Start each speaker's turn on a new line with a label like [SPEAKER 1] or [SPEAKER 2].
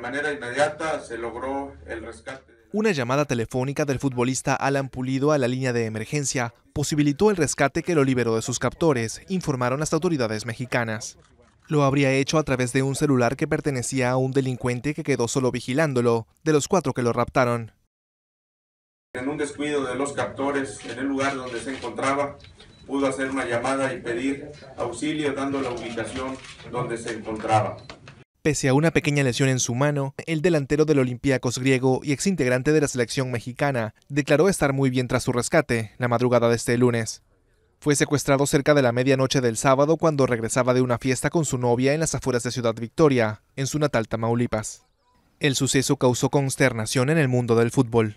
[SPEAKER 1] Manera inmediata se logró el rescate.
[SPEAKER 2] Una llamada telefónica del futbolista Alan Pulido a la línea de emergencia posibilitó el rescate que lo liberó de sus captores, informaron las autoridades mexicanas. Lo habría hecho a través de un celular que pertenecía a un delincuente que quedó solo vigilándolo, de los cuatro que lo raptaron.
[SPEAKER 1] En un descuido de los captores, en el lugar donde se encontraba, pudo hacer una llamada y pedir auxilio dando la ubicación donde se encontraba.
[SPEAKER 2] Pese a una pequeña lesión en su mano, el delantero del Olympiacos griego y exintegrante de la selección mexicana declaró estar muy bien tras su rescate la madrugada de este lunes. Fue secuestrado cerca de la medianoche del sábado cuando regresaba de una fiesta con su novia en las afueras de Ciudad Victoria, en su natal Tamaulipas. El suceso causó consternación en el mundo del fútbol.